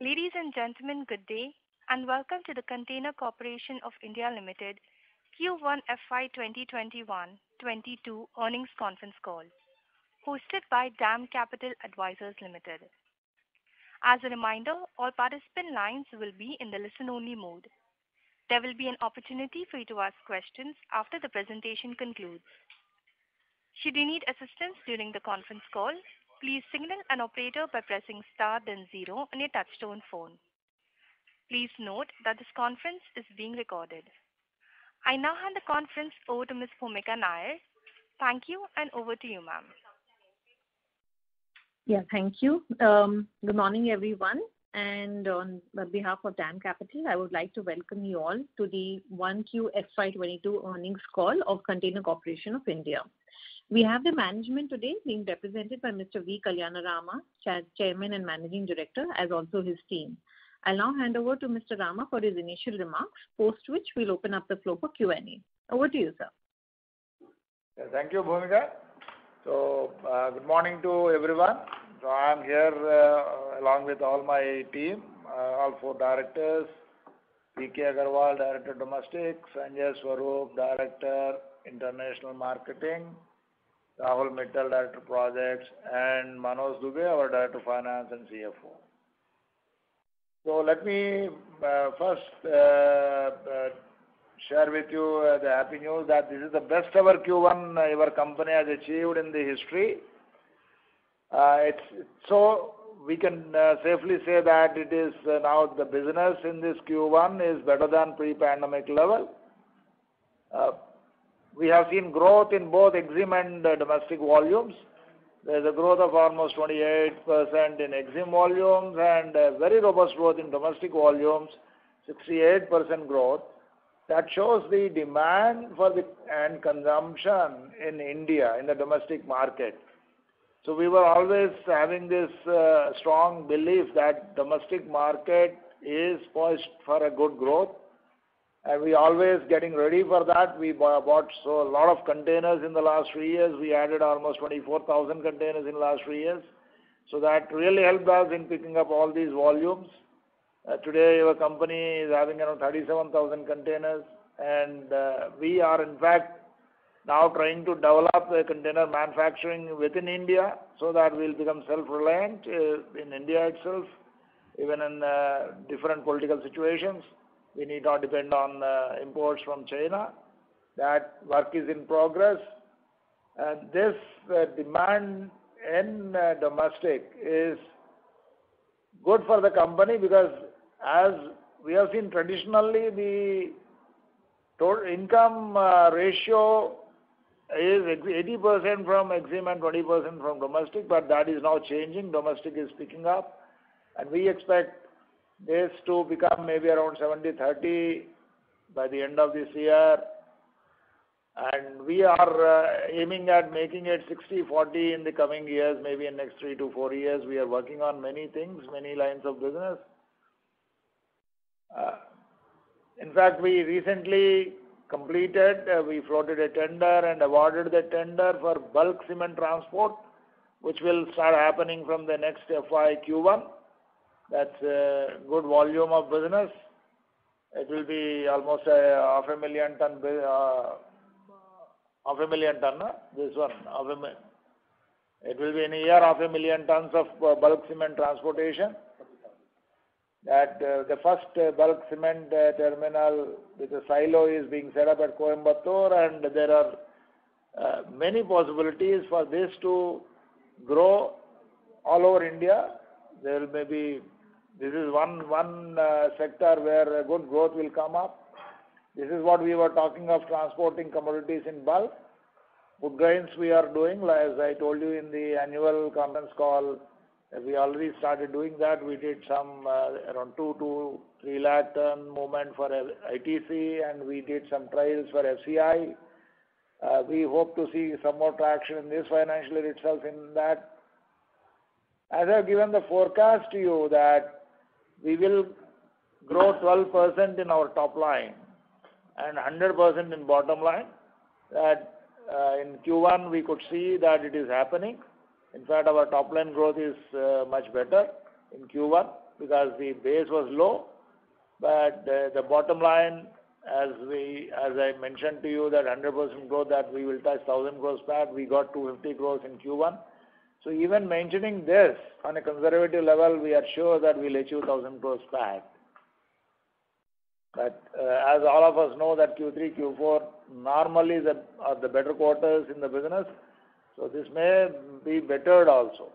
Ladies and gentlemen, good day, and welcome to the Container Corporation of India Limited Q1 FY 2021-22 earnings conference call, hosted by DAM Capital Advisors Limited. As a reminder, all participant lines will be in the listen-only mode. There will be an opportunity for you to ask questions after the presentation concludes. Should you need assistance during the conference call, please signal an operator by pressing star then zero on your touchtone phone. Please note that this conference is being recorded. I now hand the conference over to Ms. Bhoomika Nair. Thank you, and over to you, ma'am. Yeah, thank you. Um, good morning, everyone. And on behalf of DAM Capital, I would like to welcome you all to the 1Q FY 2022 earnings call of Container Corporation of India. We have the management today being represented by Mr. V. Kalyanaraman, Chairman and Managing Director, as also his team. I'll now hand over to Mr. Rama for his initial remarks, post which we'll open up the floor for Q&A. Over to you, sir. Thank you, Bhoomika. Uh, good morning to everyone. So I'm here uh, along with all my team, uh, all four directors, P.K. Agarwal, Director Domestic, Sanjay Swarup, Director International Marketing, Rahul Mittal, Director Projects, and Manoj Dubey, our Director Finance and CFO. So let me uh, first uh, uh, share with you the happy news that this is the best ever Q1 our company has achieved in the history. So, we can safely say that it is now the business in this Q1 is better than pre-pandemic level. We have seen growth in both EXIM and uh, domestic volumes. There's a growth of almost 28% in EXIM volumes and a very robust growth in domestic volumes, 68% growth. That shows the demand for the and consumption in India, in the domestic market. So we were always having this uh, strong belief that domestic market is poised for a good growth, we always getting ready for that. We bought a lot of containers in the last three years. We added almost 24,000 containers in the last three years. So that really helped us in picking up all these volumes. Uh, today, our company is having around 37,000 containers, and uh, we are in fact now trying to develop a container manufacturing within India so that we'll become self-reliant uh, in India itself, even in different political situations. We need not depend on uh, imports from China. That work is in progress. And this uh, demand in uh, domestic is good for the company because as we have seen traditionally, the total income ratio is 80% from EXIM and 20% from domestic, but that is now changing. Domestic is picking up, and we expect this to become maybe around 70/30 by the end of this year. And we are uh, aiming at making it 60/40 in the coming years, maybe in next three to four years. We are working on many things, many lines of business. Uh, in fact, we recently completed, uh, we floated a tender and awarded the tender for bulk cement transport, which will start happening from the next FY Q1. That's a good volume of business. It will be almost a half a million ton, uh, this one. It will be in a year, half a million tons of uh, bulk cement transportation. That uh, the first bulk cement terminal with a silo is being set up at Coimbatore, and there are many possibilities for this to grow all over India. This is one uh, sector where good growth will come up. This is what we were talking of transporting commodities in bulk. Food grains we are doing, as I told you in the annual conference call, uh, we already started doing that. We did some uh, around 2 lakh-3 lakh ton movement for ITC, and we did some trials for FCI. We hope to see some more traction in this financial year itself in that. As I've given the forecast to you that we will grow 12% in our top line and 100% in bottom line, that uh, in Q1 we could see that it is happening. In fact, our top line growth is uh, much better in Q1 because the base was low. But uh, the bottom line, as I mentioned to you, that 100% growth that we will touch 1,000 crores PAT, we got 250 crores in Q1. So even maintaining this on a conservative level, we are sure that we'll achieve 1,000 crores PAT. Uh, as all of us know that Q3, Q4 normally are the better quarters in the business, so this may be bettered also.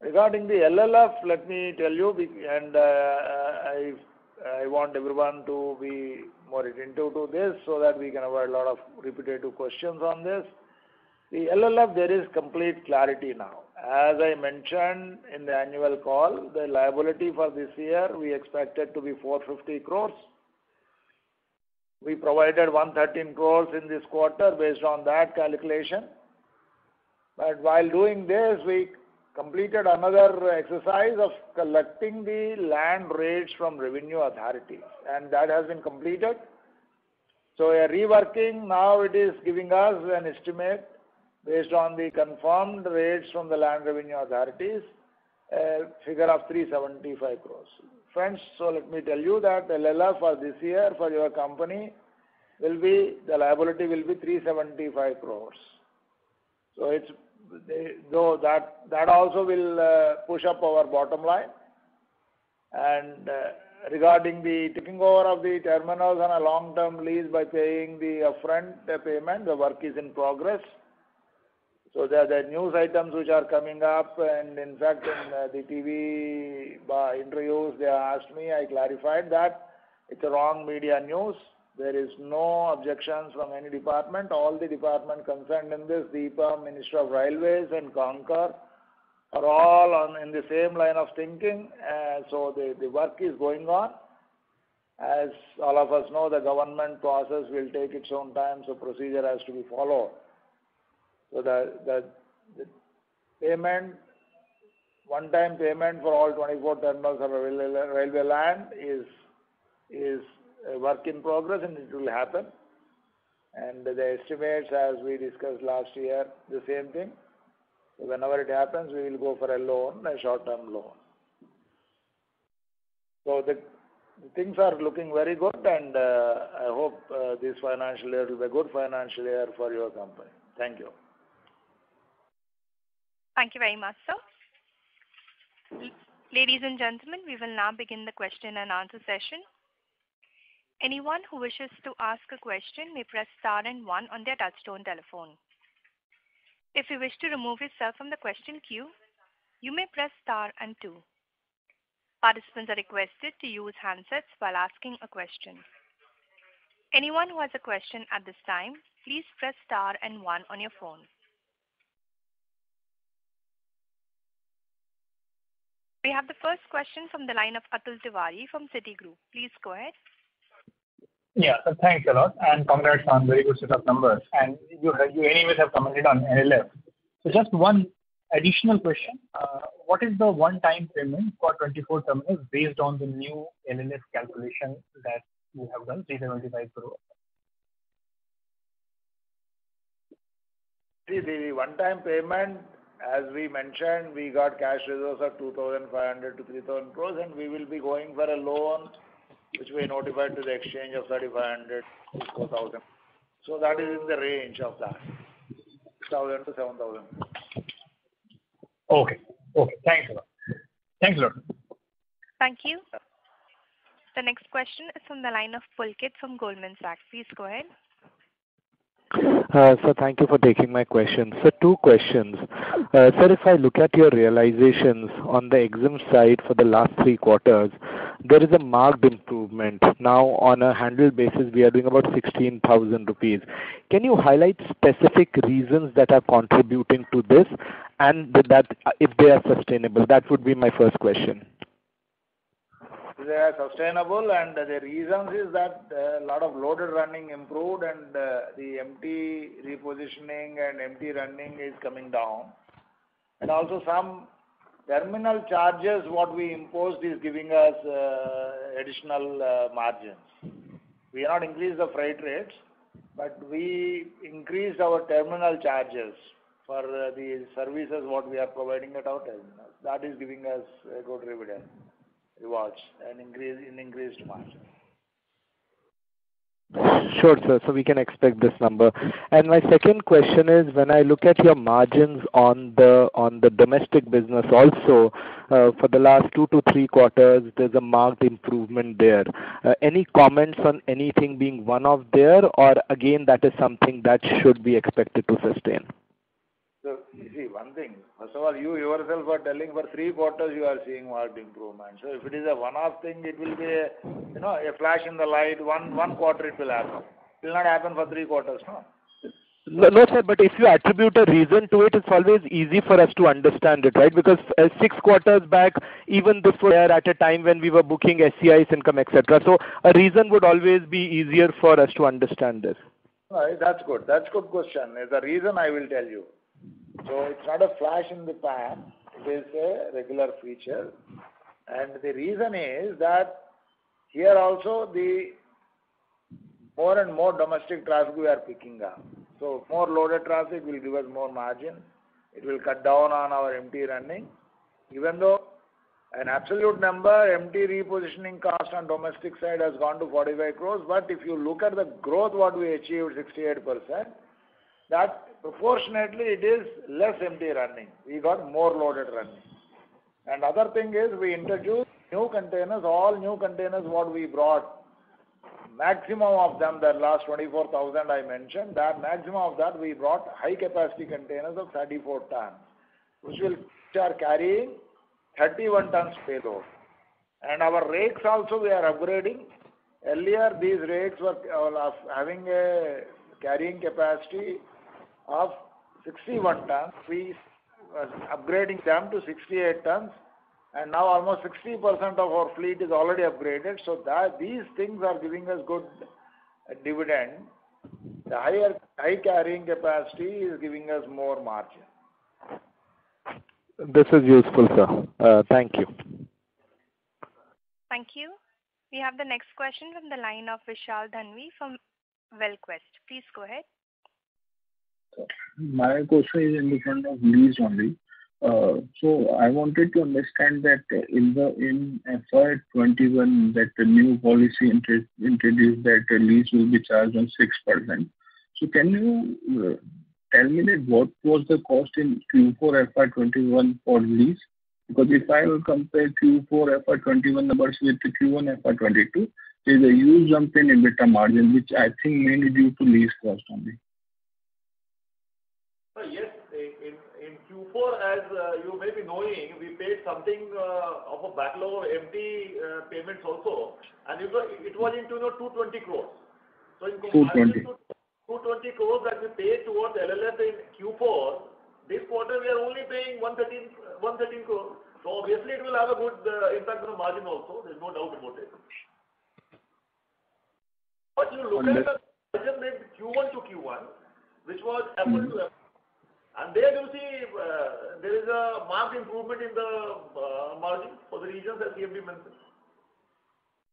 Regarding the LLF, let me tell you, and uh, uh, I want everyone to be more attentive to this so that we can avoid a lot of repetitive questions on this. The LLF, there is complete clarity now. As I mentioned in the annual call, the liability for this year, we expected to be 450 crores. We provided 113 crores in this quarter based on that calculation. But While doing this, we completed another exercise of collecting the land rates from revenue authorities, and that has been completed. So, are reworking. Now it is giving us an estimate based on the confirmed rates from the land revenue authorities, a figure of 375 crores. Friends, so let me tell you that LLF for this year for your company, will be, the liability will be 375 crores. So it's, though that that also will uh, push up our bottom line. And uh, regarding the taking over of the terminals on a long-term lease by paying the upfront payment, the work is in progress. So there are news items which are coming up, and in fact, in uh, the TV uh, interviews, they asked me, I clarified that it's a wrong media news. There is no objections from any department. All the department concerned in this, DIPAM, Ministry of Railways, and CONCOR, are all in the same line of thinking. Uh, so, the work is going on. As all of us know, the government process will take its own time, so procedure has to be followed. So the payment, one-time payment for all 24 terminals of railway land is a work in progress, and it will happen. And the estimates, as we discussed last year, the same thing. Whenever it happens, we will go for a loan, a short-term loan. So the things are looking very good, and uh, I hope uh, this financial year will be a good financial year for your company. Thank you. Thank you very much, sir. Ladies and gentlemen, we will now begin the question and answer session. Anyone who wishes to ask a question may press star and one on their touchtone telephone. If you wish to remove yourself from the question queue, you may press star and two. Participants are requested to use handsets while asking a question. Anyone who has a question at this time, please press star and one on your phone. We have the first question from the line of Atul Tiwari from Citigroup. Please go ahead. Yeah. Thanks a lot, and congrats on very good set of numbers. And you you anyways have commented on LLF. Just one additional question. Uh, what is the one-time payment for 24 terminals based on the new LLF calculation that you have done, 375 crore? The one-time payment, as we mentioned, we got cash reserves of 2,500 crores-3,000 crores, and we will be going for a loan, which we notified to the exchange of 3,500 crores-4,000 crores. That is in the range of that, 6,000 crores-7,000 crores. Okay. Thanks a lot. Thanks, sir. Thank you. The next question is from the line of Pulkit from Goldman Sachs. Please go ahead. Uh, sir, thank you for taking my question. Sir, two questions. Uh, sir, if I look at your realizations on the EXIM side for the last three quarters, there is a marked improvement. Now, on a handle basis, we are doing about 16,000 rupees. Can you highlight specific reasons that are contributing to this, and that uh, if they are sustainable? That would be my first question. They are sustainable, and the reasons is that a lot of loaded running improved and uh, the empty repositioning and empty running is coming down. And also some terminal charges, what we imposed is giving us uh, additional margins. We not increased the freight rates, but we increased our terminal charges for the services what we are providing at our terminals. That is giving us a good rewards and increased margin. Sure, sir. So we can expect this number. And my second question is, when I look at your margins on the domestic business also, uh, for the last two to three quarters, there's a marked improvement there. Uh, any comments on anything being one-off there, or again, that is something that should be expected to sustain? You see, one thing, first of all, you yourself are telling for three quarters you are seeing marked improvement. So if it is a one-off thing, it will be a you know, a flash in the light. One one quarter it will happen. It will not happen for three quarters, no? No, sir, but if you attribute a reason to it, it's always easy for us to understand it, right? Because uh, Six quarters back, even this was there at a time when we were booking SEIS income, etc. So A reason would always be easier for us to understand this. That's good. That's good question. Is the reason I will tell you. So it's not a flash in the pan. It is a regular feature. And the reason is that here also the more and more domestic traffic we are picking up. So more loaded traffic will give us more margin. It will cut down on our empty running. Even though an absolute number, empty repositioning cost on domestic side has gone to 45 crores, but if you look at the growth what we achieved, 68%, that proportionately it is less empty running. We got more loaded running. And other thing is we introduced new containers. All new containers what we brought, maximum of them, the last 24,000 I mentioned, that maximum of that we brought high capacity containers of 34 tons, which are carrying 31 tons payload. And our rakes also we are upgrading. Earlier, these rakes were uh, having a carrying capacity of 61 tons. We are upgrading them to 68 tons, and now almost 60% of our fleet is already upgraded. So that these things are giving us good uh, dividend. The higher high carrying capacity is giving us more margin. This is useful, sir. Uh, thank you. Thank you. We have the next question from the line of Vishal Thanvi from ValueQuest. Please go ahead. My question is in the front of lease only. Uh so I wanted to understand that in the in FY 2021, that the new policy introduced that the lease will be charged on 6%. So can you tell me that what was the cost in Q4 FY 2021 for lease? Because if I will compare Q4 FY 2021 numbers with the Q1 FY 2022, there's a huge jump in EBITDA margin, which I think mainly due to lease cost only. Yes. In Q4, as uh, you may be knowing, we paid something uh, of a backlog of empty uh, payments also, and it was into 220 crores. 220. 220 crores that we paid towards LLF in Q4, this quarter we are only paying 113 crores. So obviously it will have a good impact on the margin also, there's no doubt about it. But you look at the margin made Q1 to Q1, which was apple to apple, and there you see uh, there is a marked improvement in the uh, margin for the reasons that we have been mentioning.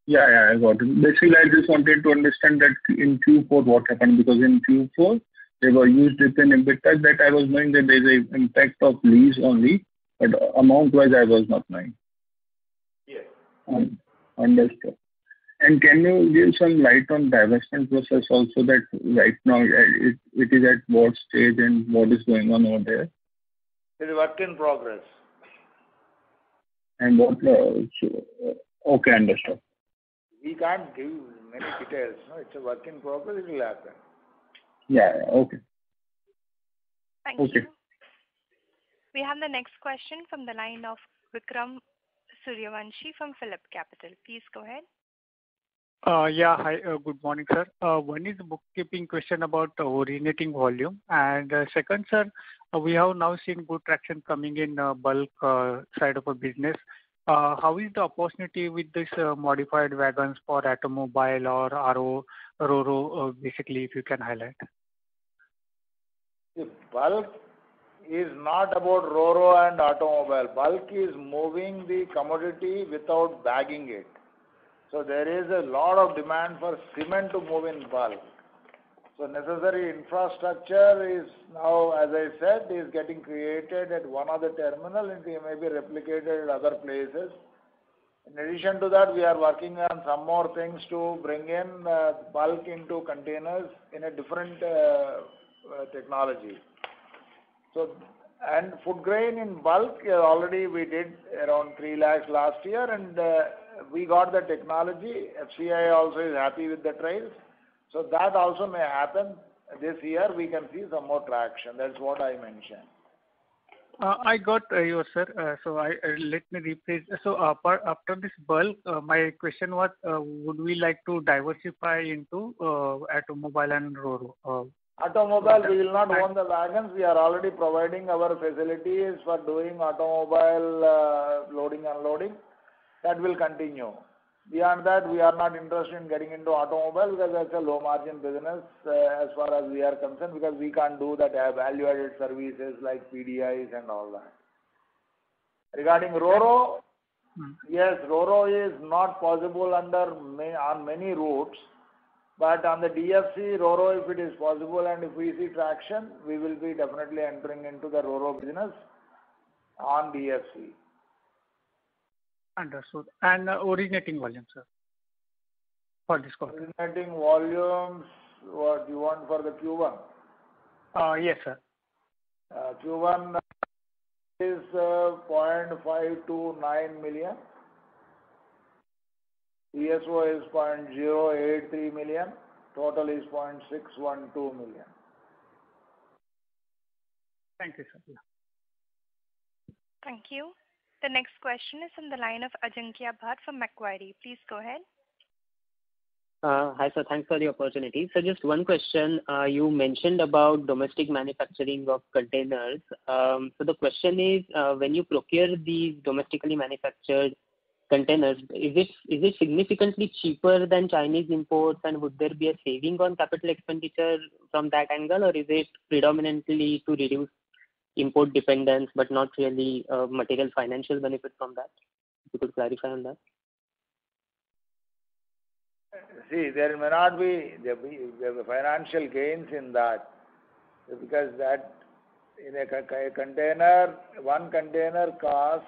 Yeah, I got it. Basically, I just wanted to understand that in Q4 what happened, because in Q4 there were huge dip in EBITDA that I was knowing that there's an impact of lease only, but amount-wise I was not knowing. Yes. Understood. And can you give some light on divestment process also that right now uh, it is at what stage and what is going on over there? It's work in progress. And what? Uh, uh, okay, understood. We can't give many details. It's a work in progress. It will happen. Yeah. Okay. Thank you. Okay. We have the next question from the line of Vikram Suryavanshi from PhillipCapital. Please go ahead. Uh, yeah. Hi, uh, good morning, sir. Uh, one is bookkeeping question about originating volume. Second, sir, we have now seen good traction coming in bulk side of a business. How is the opportunity with this modified wagons for automobile or RO, RoRo, basically, if you can highlight? The Bulk is not about RoRo and automobile. Bulk is moving the commodity without bagging it. So there is a lot of demand for cement to move in bulk. So necessary infrastructure is now, as I said, is getting created at one of the terminal, and it may be replicated at other places. In addition to that, we are working on some more things to bring in uh, bulk into containers in a different uh, uh, technology. So and food grain in bulk, already we did around 3 lakhs last year, and we got the technology. FCI also is happy with the trials. So that also may happen this year. We can see some more traction. That's what I mentioned. Uh, I got uh, you, sir. Uh, so I uh, let me rephrase. After this bulk, my question was, would we like to diversify into automobile and RoRo? Automobile, we will not own the wagons. We are already providing our facilities for doing automobile loading, and unloading. That will continue. Beyond that, we are not interested in getting into automobile because that's a low margin business uh, as far as we are concerned, because we can't do that value-added services like PDIs and all that. Regarding RoRo, hmm. yes, RoRo is not possible under on many routes. But on the DFC, RoRo, if it is possible and if we see traction, we will be definitely entering into the RoRo business on DFC. Understood. Uh, originating volume, sir, for this quarter? Originating volumes, what you want for the Q1? Uh, yes, sir. Uh, Q1 is 0.529 million. ESO is 0.083 million. Total is 0.612 million. Thank you, sir. Thank you. The next question is from the line of Ajinkya Bhat from Macquarie. Please go ahead. Uh, hi, sir. Thanks for the opportunity. So just one question. Uh, you mentioned about domestic manufacturing of containers. Um so the question is, uh, when you procure these domestically manufactured containers, is it significantly cheaper than Chinese imports, and would there be a saving on capital expenditure from that angle, or is it predominantly to reduce import dependence, but not really a material financial benefit from that? If you could clarify on that. See, there may not be financial gains in that, because that in a container, one container costs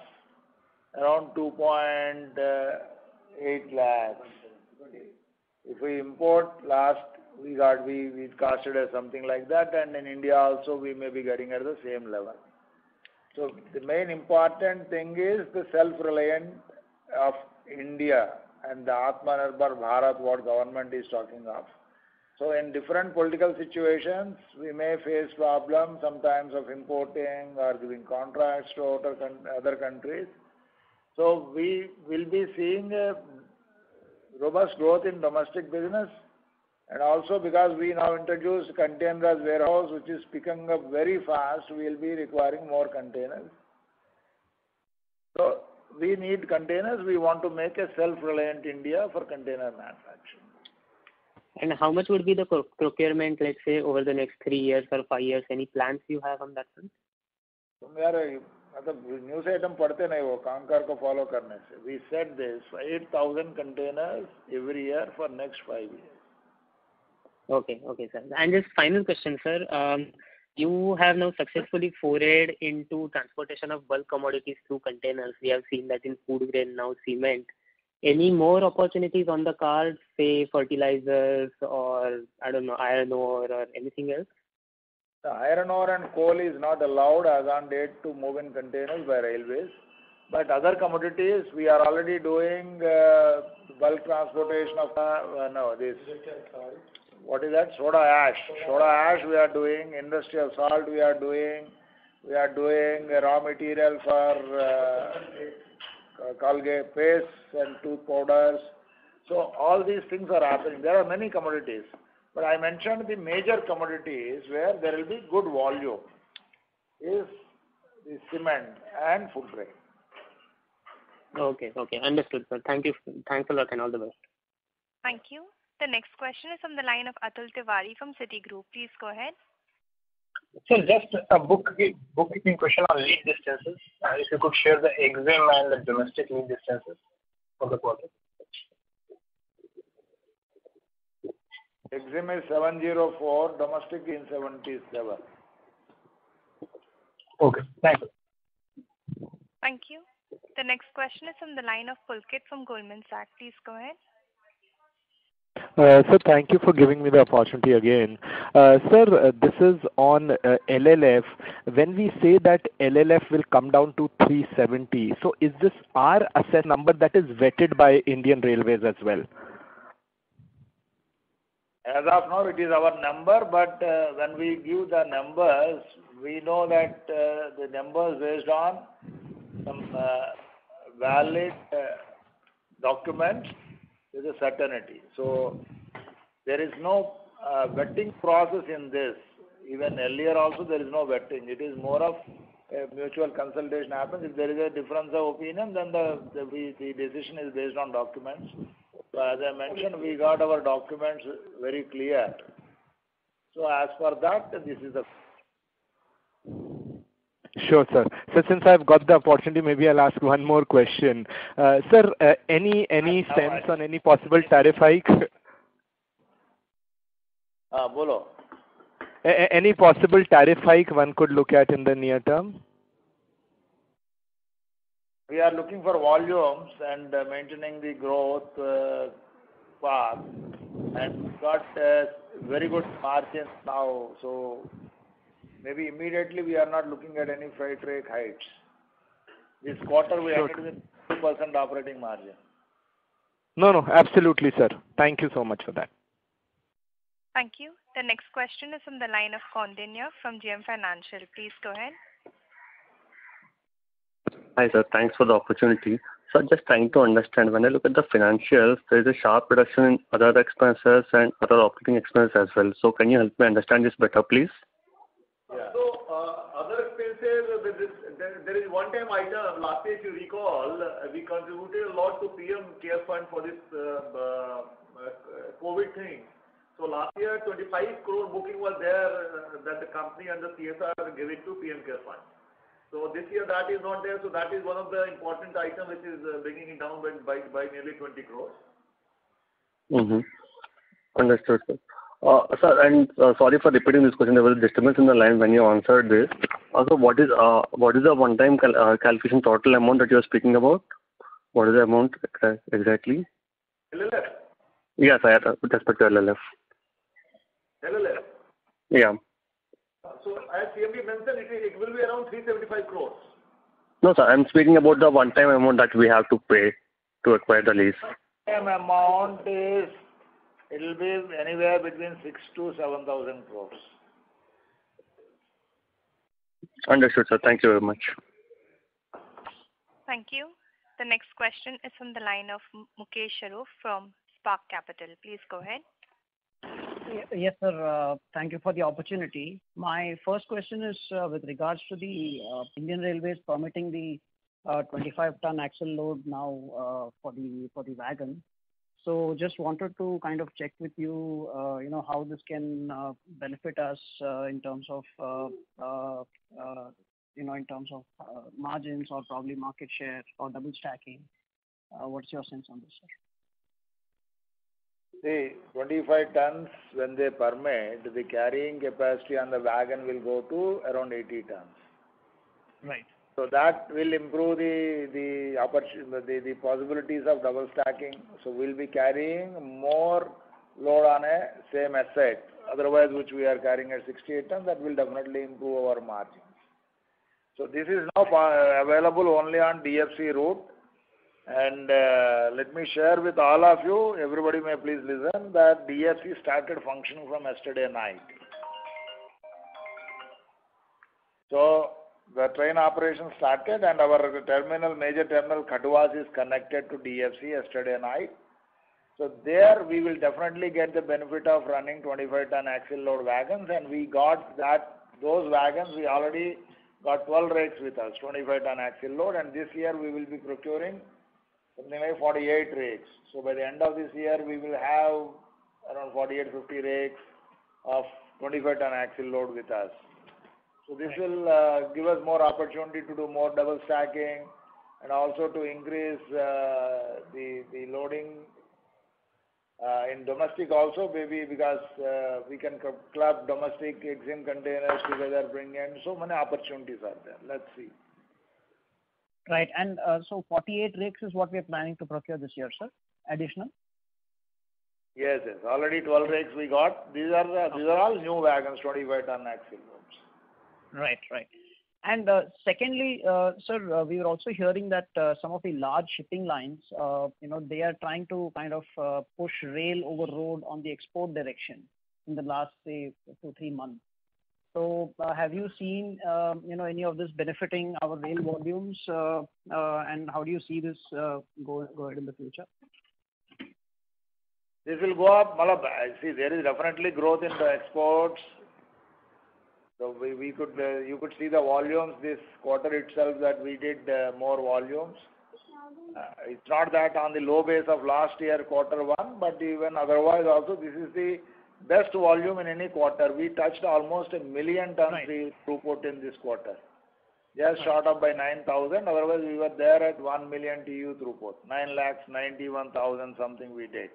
around 2.8 uh, lakhs. If we import, last we got, we, we cast it as something like that, and in India also, we may be getting at the same level. So the main important thing is the self-reliant of India and the Atmanirbhar Bharat, what government is talking of. So in different political situations, we may face problems sometimes of importing or giving contracts to other countries. So we will be seeing a robust growth in domestic business. And also because we now introduced container warehouse, which is picking up very fast, we'll be requiring more containers. So we need containers. We want to make a self-reliant India for container manufacturing. And how much would be the procurement, let's say, over the next three years or five years? Any plans you have on that front? News item follow. We said this, 8,000 containers every year for next five years. Okay, Okay, sir. And just final question, sir. Um, you have now successfully forayed into transportation of bulk commodities through containers. We have seen that in food grain, now cement. Any more opportunities on the cards, say, fertilizers or, I don't know, iron ore or anything else? Iron ore and coal is not allowed as on date to move in containers by railways. But other commodities, we are already doing uh, bulk transportation of uh, What is that? Soda ash. Soda ash we are doing, industrial salt we are doing. We are doing raw material for uh, uh, Colgate paste and tooth powders. So all these things are happening. There are many commodities, but I mentioned the major commodities where there will be good volume is the cement and food grain. Okay. Okay, understood, sir. Thank you. Thanks a lot and all the best. Thank you. The next question is from the line of Atul Tiwari from Citigroup. Please go ahead. Sir, just a bookkeeping question on lead distances. Uh, if you could share the EXIM and the domestic lead distances for the quarter. EXIM is 704, domestic is 77. Okay. Thank you. Thank you. The next question is from the line of Pulkit from Goldman Sachs. Please go ahead. Uh, sir, thank you for giving me the opportunity again. Uh, sir, uh, this is on LLF. When we say that LLF will come down to 370, so is this our asset number that is vetted by Indian Railways as well? As of now, it is our number, but when we give the numbers, we know that the numbers based on some valid documents with a certainty. So there is no uh, vetting process in this. Even earlier also, there is no vetting. It is more of a mutual consultation happens. If there is a difference of opinion, then the decision is based on documents. As I mentioned, we got our documents very clear. So as per that, this is the Sure, sir. Since I've got the opportunity, maybe I'll ask one more question. Uh, sir, uh, any any sense on any possible tariff hike? Uh, bolo. Any possible tariff hike one could look at in the near term? We are looking for volumes and maintaining the growth path, and got very good margins now. Maybe immediately we are not looking at any freight rate hikes. This quarter we ended with 2% operating margin. No, no, absolutely, sir. Thank you so much for that. Thank you. The next question is from the line of Koundinya from JM Financial. Please go ahead. Hi, sir. Thanks for the opportunity. Sir, just trying to understand, when I look at the financials, there is a sharp reduction in other expenses and other operating expenses as well. So, Can you help me understand this better, please? Yeah. Uh, other expenses, uh, there is one-time item. Last year, if you recall, uh, we contributed a lot to PM CARES Fund for this COVID thing. So last year, 25 crore booking was there that the company and the CSR gave it to PM CARES Fund. So this year that is not there, so that is one of the important item which is bringing it down by nearly 20 crores. Mm-hmm. Understood, sir. Uh, sir, and uh, sorry for repeating this question. There was a disturbance in the line when you answered this. Also, what is uh, the one-time calculation total amount that you're speaking about? What is the amount exactly? LLF? Yes, with respect to LLF. LLF? Yeah. So as CMD mentioned, it will be around 375 crores. No, sir. I'm speaking about the one-time amount that we have to pay to acquire the lease. One-time amount is, it'll be anywhere between 6,000-7,000 crores. Understood, sir. Thank you very much. Thank you. The next question is from the line of Mukesh Saraf from Spark Capital. Please go ahead. Yes, sir. Thank you for the opportunity. My first question is uh, with regards to the uh, Indian Railways permitting the uh, 25 ton axle load now uh for the for the wagon. So just wanted to kind of check with you uh, you know, how this can uh, benefit us uh, in terms of, you know, in terms of margins or probably market share or double stacking. What's your sense on this, sir? See, 25 tons, when they permit, the carrying capacity on the wagon will go to around 80 tons. Right. So that will improve the possibilities of double stacking. So we'll be carrying more load on a same asset. Otherwise, which we are carrying at 68 tons, that will definitely improve our margins. So this is now available only on DFC route. And uh, let me share with all of you, everybody may please listen, that DFC started functioning from yesterday night. The train operation started and our terminal, major terminal, Kathuwas, is connected to DFC yesterday night. So there we will definitely get the benefit of running 25 ton axle load wagons, and we got that, those wagons, we already got 12 rakes with us, 25 ton axle load, and this year we will be procuring something like 48 rakes. So by the end of this year, we will have around 48, 50 rakes of 25 ton axle load with us. So this will uh, give us more opportunity to do more double stacking and also to increase uh, the loading uh, In domestic also, maybe because we can club domestic EXIM containers together, bring in. So many opportunities are there. Let's see. Right. and so 48 rakes is what we are planning to procure this year, sir? Additional? Yes. Yes. Already 12 rakes we got. These are uh these are all new wagons, 25 ton axle loads. Right. And uh, secondly, uh, sir, uh, we are also hearing that some of the large shipping lines, you know, they are trying to kind of push rail over road on the export direction in the last, say, two, three months. So uh have you seen um, you know, any of this benefiting our rail volumes? And how do you see this going in the future? This will go up. See, there is definitely growth in the exports. We could, uh, you could see the volumes this quarter itself that we did uh, more volumes. Uh, it's not that on the low base of last year, quarter one, but even otherwise also, this is the best volume in any quarter. We touched almost 1 million tons throughput in this quarter. Just short of by 9,000. Otherwise, we were there at 1 million TEU throughput. 991,000 something we did.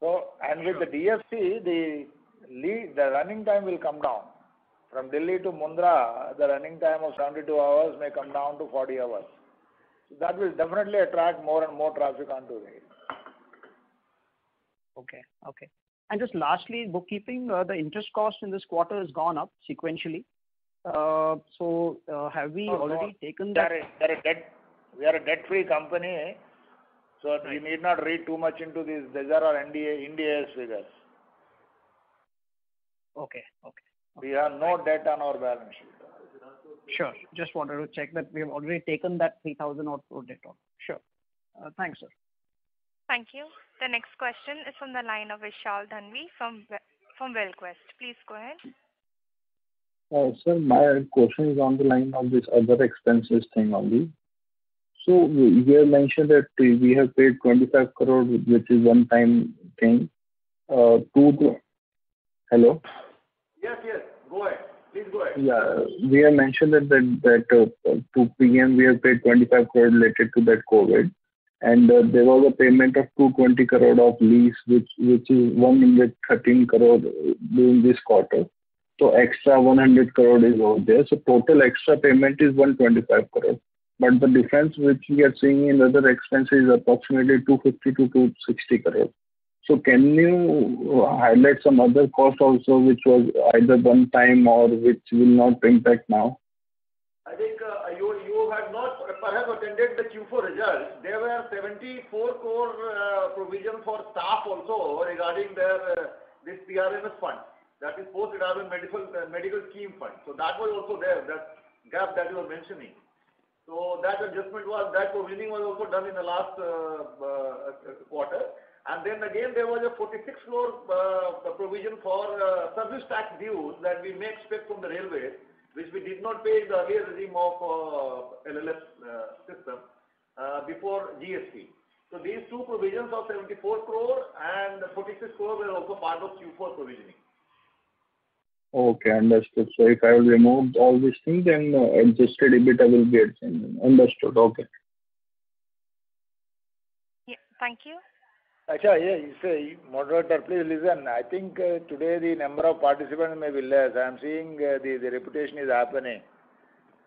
So and with the DFC, the the running time will come down. From Delhi to Mundra, the running time of 72 hours may come down to 40 hours. So That will definitely attract more and more traffic onto rail. Okay. Okay. And just lastly, bookkeeping, uh, the interest cost in this quarter has gone up sequentially. Uh, so uh, have we already taken that? We are a debt-free company, so you need not read too much into. These are our Ind AS figures. Okay. Okay. We have no debt on our balance sheet. Sure. Just wanted to check that we have already taken that 3,000 odd crore debt on. Sure. Uh, thanks, sir. Thank you. The next question is from the line of Vishal Thanvi from ValueQuest. Please go ahead. Uh, sir, my question is on the line of this other expenses thing only. So, you have mentioned that we have paid 25 crore, which is one-time thing. Uh, Hello? Yes. Please go ahead. Yeah. We have mentioned that to uh, PM, we have paid 25 crore related to that COVID, and uh, there was a payment of 220 crore of lease, which which is 113 crore during this quarter. So extra 100 crore is over there. So total extra payment is 125 crore. But the difference which we are seeing in other expenses is approximately 250 crore-260 crore. So can you highlight some other cost also, which was either one time or which will not impact now? I think uh, you have not perhaps attended the Q4 results. There were 74 crore uh, provision for staff also regarding uh, this PRMS fund. That is Post-Retirement Medical Scheme Fund. So that was also there, that gap that you are mentioning. So that adjustment was, that provisioning was also done in the last quarter. And then again, there was a 46 crore uh, uh, provision for uh, service tax dues that we may expect from the railways, which we did not pay in the earlier regime of LLF system before GST. So these two provisions of 74 crore and 46 crore were also part of Q4 provisioning. Okay, understood. So if I will remove all these things, then adjusted EBITDA will be at same. Understood. Okay. Yeah. Thank you. Actually, moderator, please listen. I think uh, today the number of participants may be less. I am seeing uh, the repetition is happening.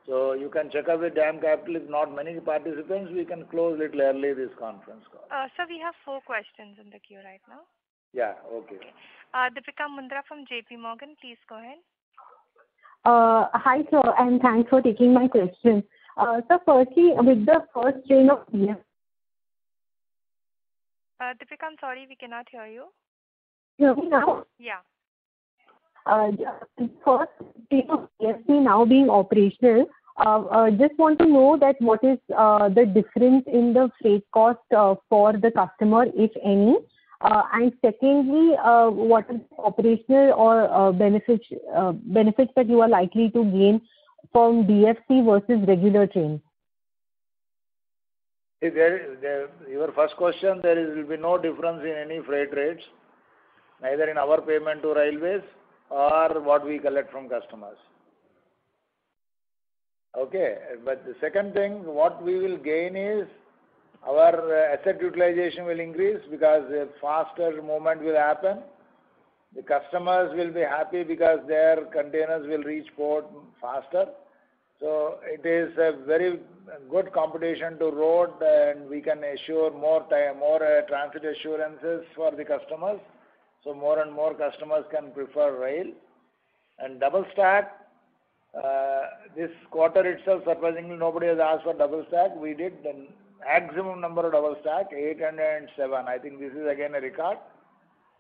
So you can check up with DAM Capital. If not many participants, we can close little early this conference call. Uh, sir, we have four questions in the queue right now. Yeah. Okay. Deepika Mundra from JPMorgan, please go ahead. Hi, sir, and thanks for taking my question. Sir, firstly, with the first train of DFC. Uh, Deepika, I'm sorry, we cannot hear you. Hear me now? Yeah. Uh, First train now being operational, uh, just want to know that what is the difference in the freight cost for the customer, if any? Uh and secondly, what is operational or benefits that you are likely to gain from DFC versus regular trains? Your first question, there will be no difference in any freight rates, neither in our payment to railways or what we collect from customers. Okay. But the second thing, what we will gain is our uh, asset utilization will increase because a faster movement will happen. The customers will be happy because their containers will reach port faster. So it is a very good competition to road, and we can assure more uh, transit assurances for the customers. So more and more customers can prefer rail. And double stack, uh, this quarter itself, surprisingly, nobody has asked for double stack. We did the maximum number of double stack, 807. I think this is again a record.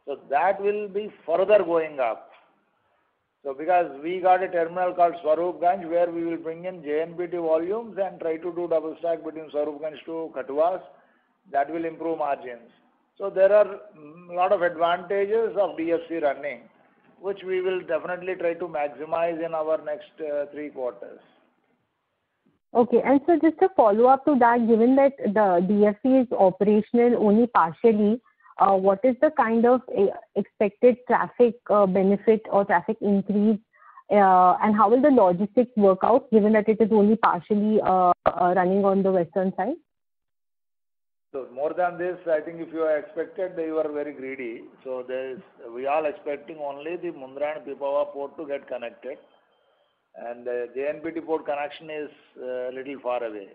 So that will be further going up. So because we got a terminal called Swarupganj, where we will bring in JNPT volumes and try to do double stack between Swarupganj to Kathuwas, that will improve margins. So there are a lot of advantages of DFC running, which we will definitely try to maximize in our next uh, three quarters. Okay. Sir, just a follow-up to that, given that the DFC is operational only partially, Uh, what is the kind of eh, expected traffic uh, benefit or traffic increase, uh, and how will the logistics work out given that it is only partially running on the western side? So more than this, I think if you are expected, you are very greedy. We are expecting only the Mundra and Pipavav port to get connected, and the JNPT port connection is a little far away.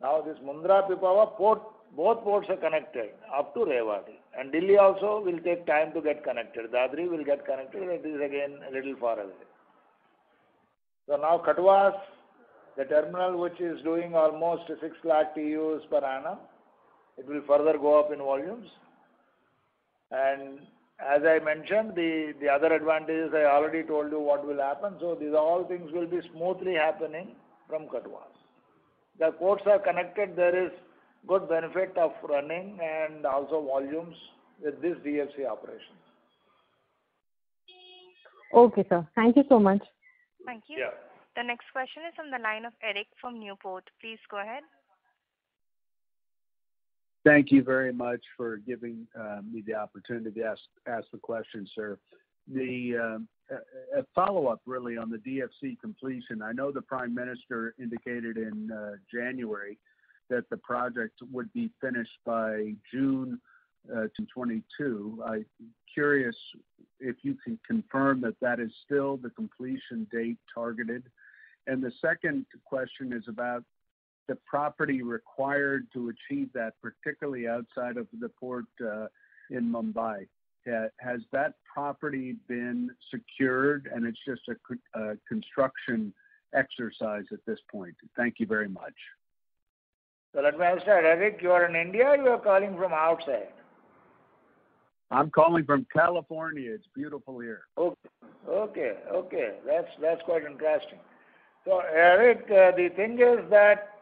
Now, this Mundra, Pipavav port, both ports are connected up to Rewari. And Delhi also will take time to get connected. Dadri will get connected, it is again a little far away. So now Kathuwas, the terminal which is doing almost 6 lakh TEUs per annum, it will further go up in volumes. And as I mentioned, the the other advantages, I already told you what will happen. So these all things will be smoothly happening from Kathuwas. The ports are connected, there is good benefit of running and also volumes with this DFC operation. Okay, sir. Thank you so much. Thank you. Yeah. The next question is from the line of Eric from Newport. Please go ahead. Thank you very much for giving uh, me the opportunity to ask the question, sir. Uh, a follow-up really on the DFC completion. I know the Prime Minister indicated in uh, January that the project would be finished by June uh, 2022. I'm curious if you can confirm that that is still the completion date targeted. And the second question is about the property required to achieve that, particularly outside of the port uh, in Mumbai. Has that property been secured and it's just a construction exercise at this point? Thank you very much. So let me understand, Eric, you are in India or you are calling from outside? I'm calling from California. It's beautiful here. Okay. Okay, okay. That's that's quite interesting. So Eric, uh, the thing is that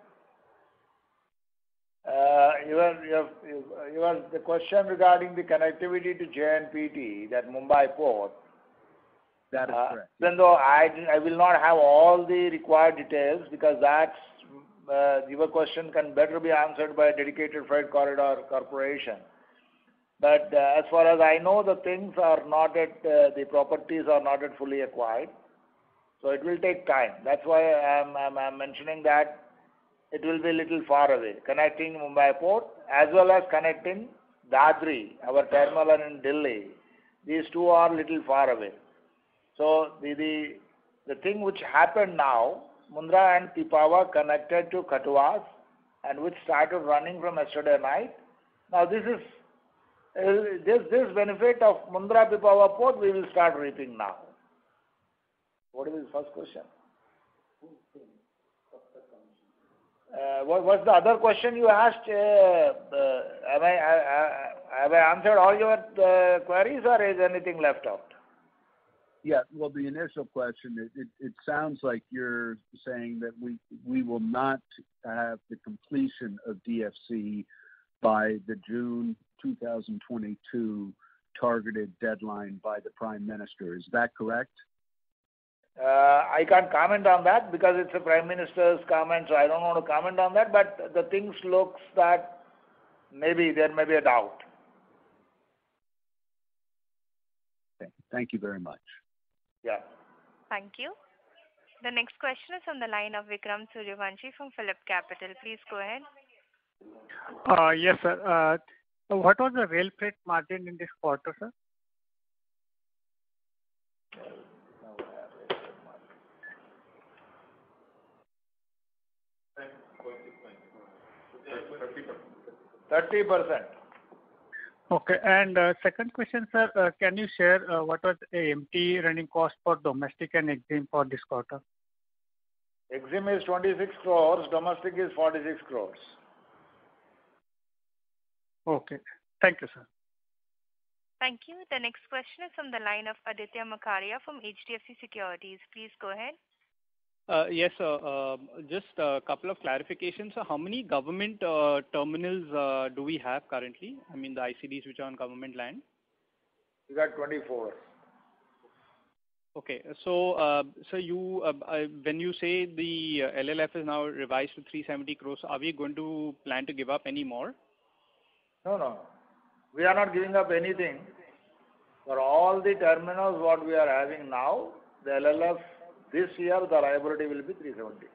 uh, you have the question regarding the connectivity to JNPT, that Mumbai port. That is uh, correct. Even though I I will not have all the required details because Uh, your question can better be answered by a dedicated freight corridor corporation. But uh, as far as I know, the things are not at, uh, the properties are not yet fully acquired, so it will take time. That's why I'm mentioning that it will be a little far away, connecting Mumbai port as well as connecting Dadri, our terminal in Delhi. These two are little far away. So the the thing which happened now, Mundra and Pipavav connected to Kathuwas and which started running from yesterday night. Now this is uh, this this benefit of Mundra Pipavav port, we will start reaping now. What is his first question? Uh, what's the other question you asked? Uh, uh, have I answered all your queries or is anything left out? Yeah. Well, the initial question, it sounds like you're saying that we will not have the completion of DFC by the June 2022 targeted deadline by the Prime Minister. Is that correct? Uh, I can't comment on that because it's the Prime Minister's comment, so I don't want to comment on that. But the things looks that maybe there may be a doubt. Okay. Thank you very much. Yeah. Thank you. The next question is on the line of Vikram Suryavanshi from PhillipCapital. Please go ahead. Uh, yes, sir. Uh, what was the rail freight margin in this quarter, sir? Thirty percent. Okay. Uh, second question, sir. Uh, can you share uh, what was empty running cost for domestic and EXIM for this quarter? EXIM is 26 crores, domestic is 46 crores. Okay. Thank you, sir. Thank you. The next question is from the line of Aditya Makharia from HDFC Securities. Please go ahead. Uh, yes, sir. Um, just a couple of clarifications. How many government uh, terminals uh, do we have currently? I mean, the ICDs which are on government land. We got 24. Okay. So so you when you say the LLF is now revised to 370 crores, are we going to plan to give up any more? No. No. We are not giving up anything. For all the terminals what we are having now, the LLF this year, the liability will be 370.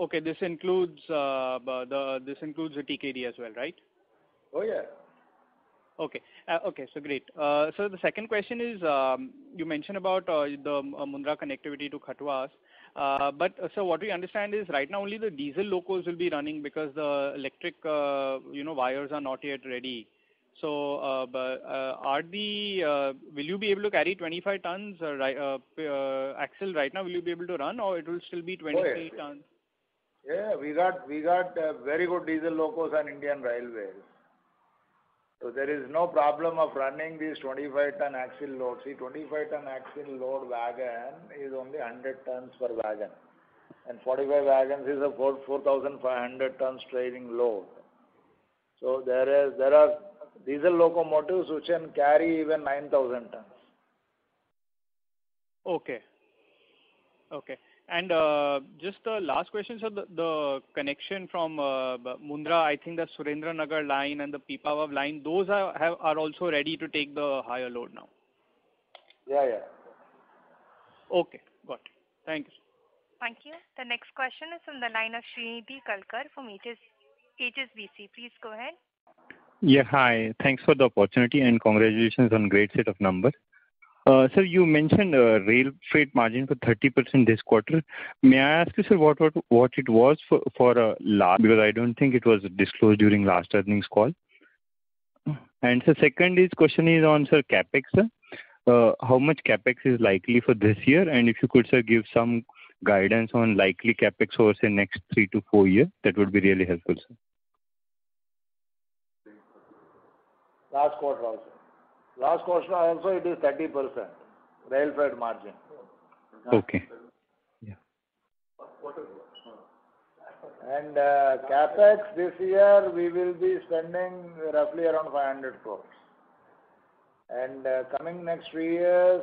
Okay. This includes uh, the this includes the TKD as well, right? Oh, yeah. Okay. Uh okay, so great. Uh, so the second question is, um, you mentioned about uh, the Mundra connectivity to Kathuwas. Sir, what we understand is right now only the diesel locos will be running because the electric uh you know wires are not yet ready. So, uh, uh, uh, will you be able to carry 25 tons axle right now? Will you be able to run or it will still be 23 tons? Yeah. We got very good diesel locos on Indian Railways. So there is no problem of running these 25 ton axle loads. See, 25 ton axle load wagon is only 100 tons per wagon, and 45 wagons is a 4,500 tons trailing load. So there is there are diesel locomotives which can carry even 9,000 tons. Okay. Okay. And uh, just the last question, sir. The connection from uh, Mundra, I think the Surendranagar line and the Pipavav line, those are also ready to take the higher load now? Yeah. Yeah. Okay, got it. Thank you. Thank you. The next question is from the line of Srinidhi Kalkar from HSBC. Please go ahead. Yeah, hi. Thanks for the opportunity and congratulations on great set of numbers. Uh, sir, you mentioned uh, rail freight margin for 30% this quarter. May I ask you, sir, what it was for uh, last, because I don't think it was disclosed during last earnings call. And Sir, second question is on, sir, CapEx, sir. How much CapEx is likely for this year? And if you could, sir, give some guidance on likely CapEx over, say, next three to four years, that would be really helpful, sir. Last quarter also. Last quarter also it is 30%, rail freight margin. Okay. Yeah. And uh, CapEx this year, we will be spending roughly around 500 crores. And uh, coming next three years,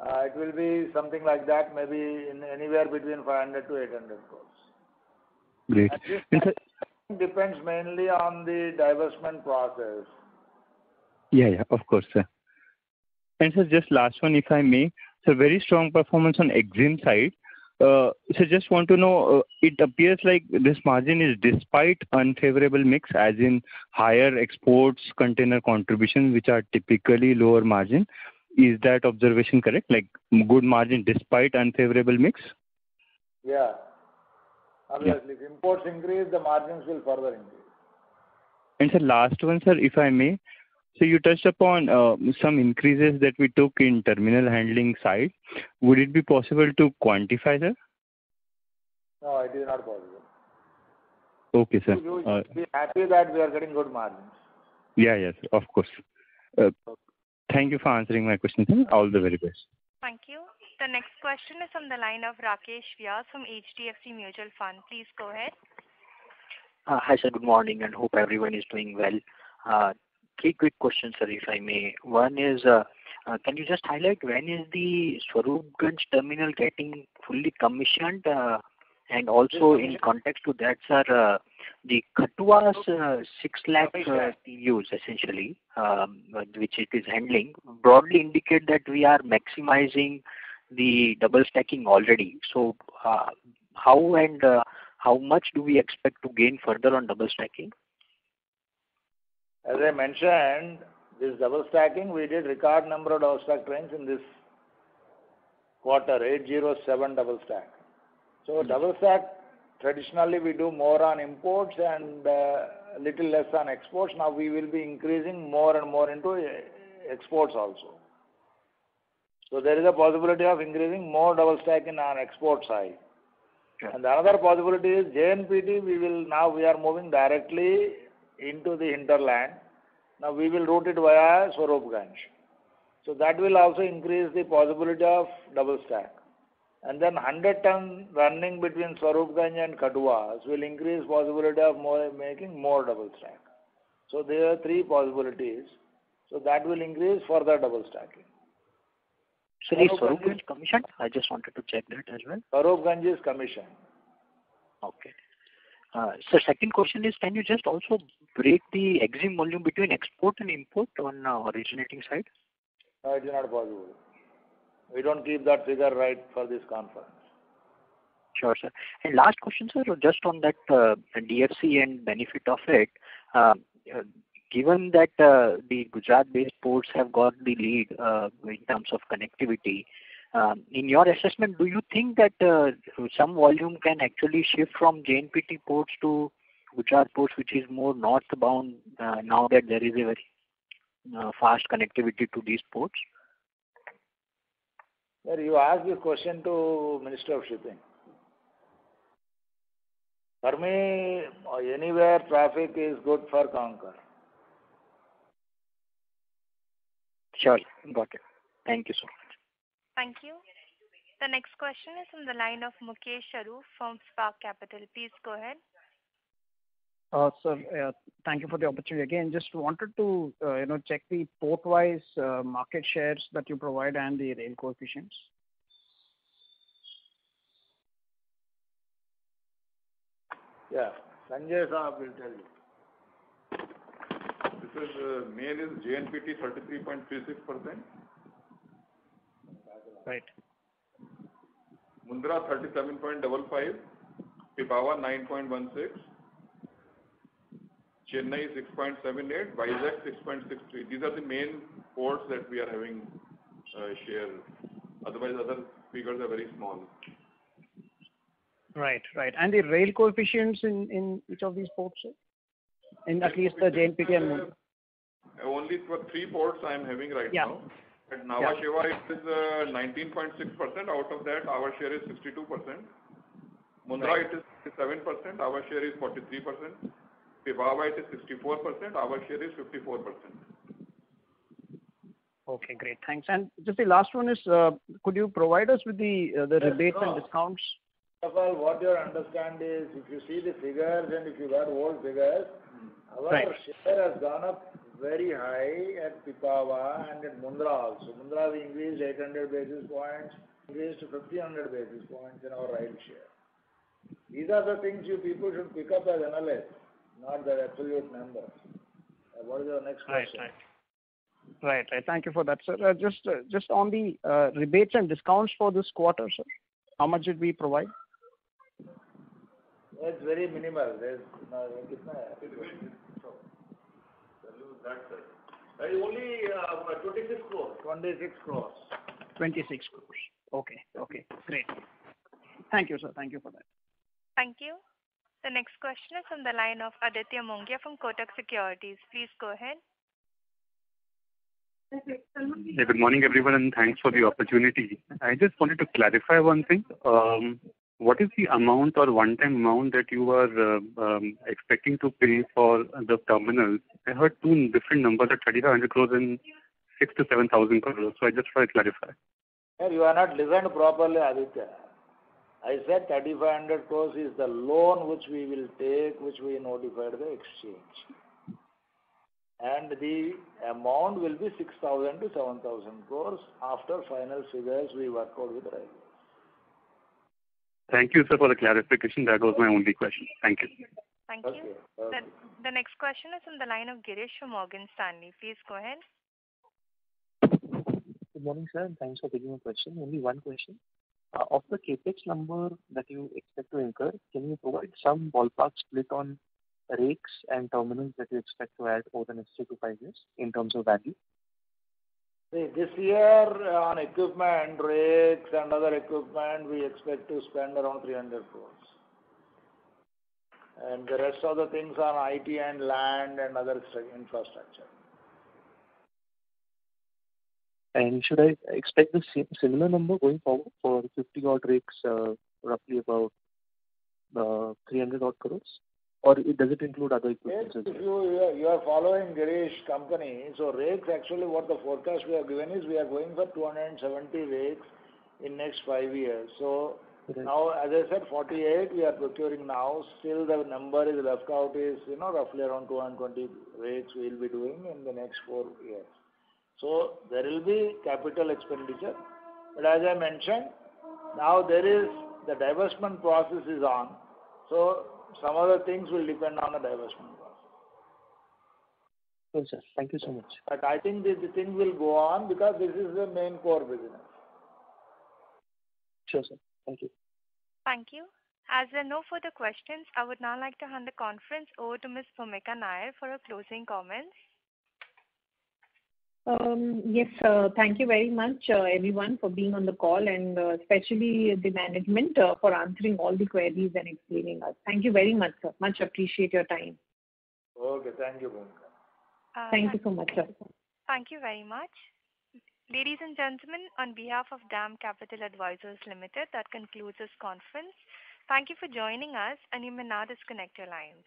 uh, it will be something like that, maybe anywhere between 500 crores-800 crores. Great. Depends mainly on the divestment process. Yeah, yeah. Of course, sir. Sir, just last one, if I may. Sir, very strong performance on EXIM side. Uh, so, just want to know, uh, it appears like this margin is despite unfavorable mix, as in higher exports container contribution, which are typically lower margin. Is that observation correct? Like good margin despite unfavorable mix? Yeah. Obviously, if imports increase, the margins will further increase. And sir, last one, sir, if I may. So you touched upon uh, some increases that we took in terminal handling side. Would it be possible to quantify, sir? No, it is not possible. Okay, sir. You will be happy that we are getting good margins. Yeah. Yes, of course. Uh, thank you for answering my question, sir. All the very best. Thank you. The next question is from the line of Rakesh Vyas from HDFC Mutual Fund. Please go ahead. Uh, hi, sir. Good morning, and hope everyone is doing well. Uh, three quick questions, sir, if I may. One is, uh, can you just highlight when is the Swarupganj terminal getting fully commissioned? And also in context to that, sir, the Kathuwas 6 lakh TEUs essentially, um, which it is handling, broadly indicate that we are maximizing the double stacking already. So, uh, how and uh, how much do we expect to gain further on double stacking? As I mentioned, this double stacking, we did record number of double stack trains in this quarter, 807 double stack. So hmm. double stack, traditionally, we do more on imports and uh, little less on exports. Now we will be increasing more and more into exports also. So there is a possibility of increasing more double stack in our export side. Sure. The other possibility is JNPT, we will now we are moving directly into the hinterland. Now we will route it via Swarupganj. So, that will also increase the possibility of double stack. And then 100 ton running between Swarupganj and Kathuwas will increase possibility of more making more double stack. So there are three possibilities. So that will increase further double stacking. Sir, is Swarupganj commissioned? I just wanted to check that as well. Swarupganj is commissioned. Okay. Uh, sir, second question is, can you just also break the EXIM volume between export and import on uh, originating side? No, it is not possible. We don't keep that figure right for this conference. Sure, sir. And last question, sir, just on that uh, DFC and benefit of it. Given that uh, the Gujarat-based ports have got the lead uh, in terms of connectivity, um, in your assessment, do you think that uh, some volume can actually shift from JNPT ports to Gujarat ports, which is more northbound now that there is a very fast connectivity to these ports? Sir, you ask this question to Minister of Shipping. For me, anywhere traffic is good for CONCOR. Sure. Got it. Thank you so much. Thank you. The next question is from the line of Mukesh Saraf from Spark Capital. Please go ahead. Uh, sir, uh, thank you for the opportunity. Again, just wanted to uh, you know, check the port-wise market shares that you provide and the rail coefficients. Yeah. Sanjay Sahab will tell you. Uh, is main is JNPT 33.36%. Right. Mundra 37.55%. Pipavav 9.16. Chennai 6.78. Vizag 6.63. These are the main ports that we are having uh, share. Otherwise, other figures are very small. Right. Right. And the rail coefficients in each of these ports, sir? In at least the JNPT and Mundra. Only for three ports I am having right now. Yeah. At Nhava Sheva it is 19.6%. Uh, Out of that, our share is 62%. Mundra it is 7%, our share is 43%. Pipavav it is 64%, our share is 54%. Okay, great. Thanks. And just the last one is, uh, could you provide us with the uh, rebates and discounts? First of all, what you understand is, if you see the figures and if you got old figures. Right Our share has gone up very high at Pipavav and at Mundra also. Mundra we increased 800 basis points, increased to 1,500 basis points in our rail share. These are the things you people should pick up as analysts, not the absolute numbers. Uh, what is your next question? Right. Right. Thank you for that, sir. Uh, uh, just on the rebates and discounts for this quarter, sir, how much did we provide? It's very minimal. Only uh, 26 crores. 26 crores. 26 crores. Okay. Okay. Great. Thank you, sir. Thank you for that. Thank you. The next question is from the line of Aditya Mongia from Kotak Securities. Please go ahead. Good morning, everyone, and thanks for the opportunity. I just wanted to clarify one thing. Um, What is the amount or one-time amount that you are uh, um, expecting to pay for the terminals? I heard two different numbers, 3,500 crores and 6,000 crores-7,000 crores. So I just want to clarify. Sir, you have not listened properly, Aditya. I said 3,500 crores is the loan which we will take, which we notified the exchange. And the amount will be 6,000 crores-7,000 crores after final figures we work out with Railways. Thank you, sir, for the clarification. That was my only question. Thank you. Thank you. The next question is from the line of Girish from Morgan Stanley. Please go ahead. Good morning, sir, and thanks for taking my question. Only one question. Of the CapEx number that you expect to incur, can you provide some ballpark split on rakes and terminals that you expect to add over the next three to five years in terms of value? This year uh, on equipment, rakes and other equipment, we expect to spend around 300 crores. And the rest of the things are IT and land and other infrastructure. And should I expect the similar number going forward for 50 odd rakes, uh, roughly about uh, 300 odd crores? Or does it include other equipment as well? You are following Girish company. So rakes, actually what the forecast we have given is we are going for 270 rakes in next five years. So now, as I said, 48 we are procuring now. Still the number is left out is you know roughly around 220 rakes we'll be doing in the next four years. So there will be capital expenditure. But as I mentioned, now there is the divestment process is on, so some other things will depend on the divestment process. Yes, sir. Thank you so much. But I think the thing will go on because this is the main core business. Sure, sir. Thank you. Thank you. As there are no further questions, I would now like to hand the conference over to Ms. Bhoomika Nair for her closing comments. Um, yes. Uh, thank you very much, uh, everyone, for being on the call, and uh, especially the management for answering all the queries and explaining us. Thank you very much, sir. Much appreciate your time. Okay. Thank you, Bhoomika. Thank you so much, sir. Thank you very much. Ladies and gentlemen, on behalf of DAM Capital Advisors Limited, that concludes this conference. Thank you for joining us, and you may now disconnect your lines.